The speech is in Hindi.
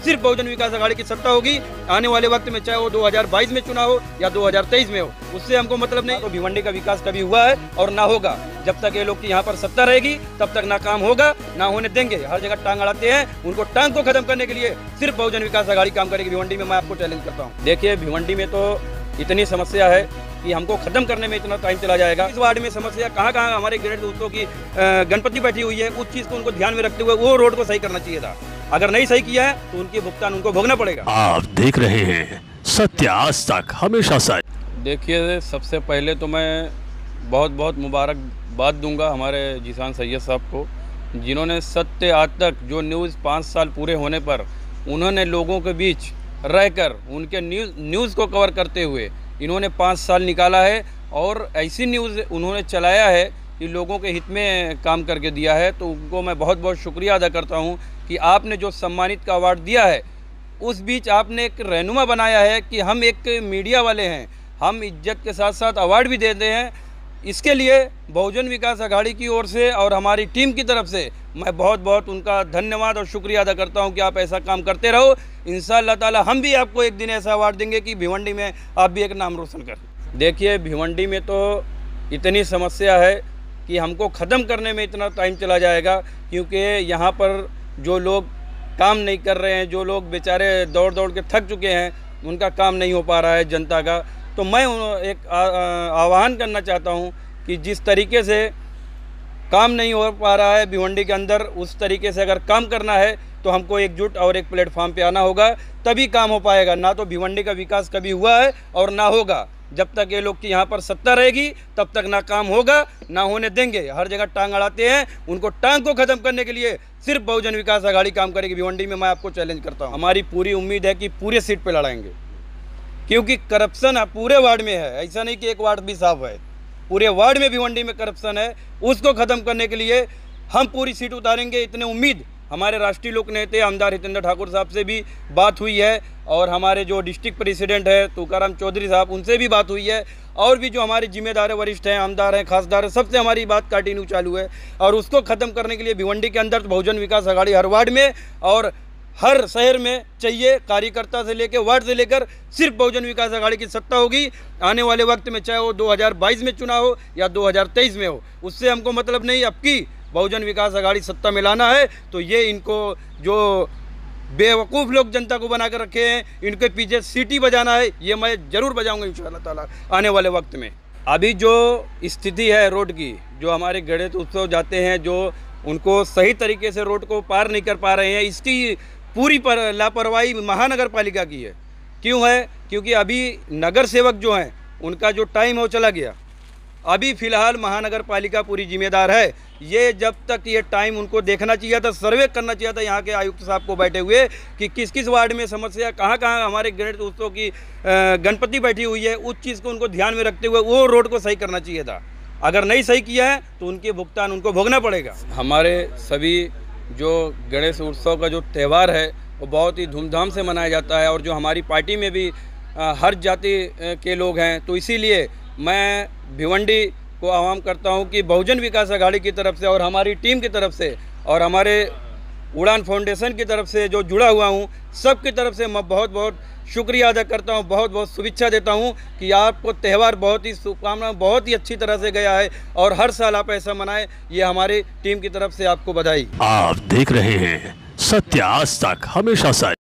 सिर्फ़ बहुजन विकास आघाड़ी की सत्ता होगी। आने वाले वक्त में चाहे वो 2022 में चुनाव हो या 2023 में हो, उससे हमको मतलब नहीं। तो भिवंडी का विकास कभी हुआ है और ना होगा। जब तक ये लोग की यहाँ पर सत्ता रहेगी, तब तक ना काम होगा, ना होने देंगे। हर जगह टांग अड़ाते हैं। उनको टांग को खत्म करने के लिए सिर्फ़ बहुजन विकास आघाड़ी काम करेगी। भिवंडी में मैं आपको चैलेंज करता हूँ। देखिए, भिवंडी में तो इतनी समस्या है कि हमको खत्म करने में इतना टाइम चला जाएगा। इस वार्ड में समस्या कहाँ कहाँ हमारे ग्रेड दोस्तों की गणपति बैठी हुई है, उस चीज़ को उनको ध्यान में रखते हुए वो रोड को सही करना चाहिए था। अगर नहीं सही किया है तो उनकी भुगतान उनको भोगना पड़ेगा। आप देख रहे हैं सत्य आज तक हमेशा सच देखिए सबसे पहले तो मैं बहुत बहुत मुबारकबाद दूँगा हमारे जीसान सैयद साहब को जिन्होंने सत्य आज तक जो न्यूज़ पाँच साल पूरे होने पर उन्होंने लोगों के बीच रहकर उनके न्यूज़ न्यूज़ को कवर करते हुए इन्होंने पाँच साल निकाला है और ऐसी न्यूज़ उन्होंने चलाया है कि लोगों के हित में काम करके दिया है तो उनको मैं बहुत बहुत शुक्रिया अदा करता हूँ कि आपने जो सम्मानित का अवार्ड दिया है, उस बीच आपने एक रहनुमा बनाया है कि हम एक मीडिया वाले हैं। हम इज़्ज़त के साथ साथ अवार्ड भी देते हैं। इसके लिए बहुजन विकास अघाड़ी की ओर से और हमारी टीम की तरफ़ से मैं बहुत बहुत उनका धन्यवाद और शुक्रिया अदा करता हूँ कि आप ऐसा काम करते रहो। इन ताला हम भी आपको एक दिन ऐसा अवार्ड देंगे कि भिवंडी में आप भी एक नाम रोशन करें। देखिए, भिवंडी में तो इतनी समस्या है कि हमको ख़त्म करने में इतना टाइम चला जाएगा, क्योंकि यहाँ पर जो लोग काम नहीं कर रहे हैं, जो लोग बेचारे दौड़ दौड़ के थक चुके हैं, उनका काम नहीं हो पा रहा है जनता का। तो मैं एक आह्वान करना चाहता हूँ कि जिस तरीके से काम नहीं हो पा रहा है भिवंडी के अंदर, उस तरीके से अगर काम करना है तो हमको एकजुट और एक प्लेटफॉर्म पे आना होगा, तभी काम हो पाएगा। ना तो भिवंडी का विकास कभी हुआ है और ना होगा। जब तक ये लोग की यहाँ पर सत्ता रहेगी, तब तक ना काम होगा, ना होने देंगे। हर जगह टांग अड़ाते हैं। उनको टांग को खत्म करने के लिए सिर्फ़ बहुजन विकास आघाड़ी काम करेगी। भिवंडी में मैं आपको चैलेंज करता हूँ। हमारी पूरी उम्मीद है कि पूरे सीट पर लड़ाएँगे। क्योंकि करप्शन पूरे वार्ड में है। ऐसा नहीं कि एक वार्ड भी साफ़ है। पूरे वार्ड में भिवंडी में करप्शन है। उसको ख़त्म करने के लिए हम पूरी सीट उतारेंगे। इतने उम्मीद हमारे राष्ट्रीय लोक नेता आमदार हितेंद्र ठाकुर साहब से भी बात हुई है और हमारे जो डिस्ट्रिक्ट प्रेसिडेंट है तुकाराम चौधरी साहब, उनसे भी बात हुई है। और भी जो हमारे जिम्मेदार वरिष्ठ हैं, आमदार हैं, खासदार हैं, सबसे हमारी बात कंटिन्यू चालू है। और उसको ख़त्म करने के लिए भिवंडी के अंदर बहुजन विकास आघाड़ी हर वार्ड में और हर शहर में चाहिए कार्यकर्ता से लेकर वार्ड से लेकर सिर्फ़ बहुजन विकास आघाड़ी की सत्ता होगी। आने वाले वक्त में चाहे वो 2022 में चुनाव हो या 2023 में हो, उससे हमको मतलब नहीं, अब की बहुजन विकास आघाड़ी सत्ता में लाना है तो ये इनको जो बेवकूफ़ लोग जनता को बना कर रखे हैं, इनके पीछे सीटी बजाना है, ये मैं ज़रूर बजाऊँगा इन ताला आने वाले वक्त में। अभी जो स्थिति है रोड की, जो हमारे गणेश उत्सव जाते हैं, जो उनको सही तरीके से रोड को पार नहीं कर पा रहे हैं, इसकी पूरी पर लापरवाही महानगर पालिका की है। क्यों है? क्योंकि अभी नगर सेवक जो हैं, उनका जो टाइम है वो चला गया अभी फ़िलहाल महानगर पालिका पूरी जिम्मेदार है। ये जब तक ये टाइम उनको देखना चाहिए था, सर्वे करना चाहिए था, यहाँ के आयुक्त साहब को बैठे हुए कि किस किस वार्ड में समस्या कहाँ कहाँ हमारे गणेश उत्सव की गणपति बैठी हुई है, उस चीज़ को उनको ध्यान में रखते हुए वो रोड को सही करना चाहिए था। अगर नहीं सही किया है तो उनके भुगतान उनको भोगना पड़ेगा। हमारे सभी जो गणेश उत्सव का जो त्यौहार है, वो बहुत ही धूमधाम से मनाया जाता है और जो हमारी पार्टी में भी हर जाति के लोग हैं तो इसीलिए मैं भिवंडी को आह्वान करता हूँ कि बहुजन विकास आघाड़ी की तरफ़ से और हमारी टीम की तरफ़ से और हमारे उड़ान फाउंडेशन की तरफ़ से जो जुड़ा हुआ हूँ सब की तरफ़ से मैं बहुत बहुत शुक्रिया अदा करता हूँ बहुत बहुत शुभेच्छा देता हूँ कि आपको त्यौहार बहुत ही शुभकामना बहुत ही अच्छी तरह से गया है और हर साल आप ऐसा मनाएँ, ये हमारी टीम की तरफ़ से आपको बधाई। आप देख रहे हैं सत्य आज तक, हमेशा सच